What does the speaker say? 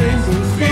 sempre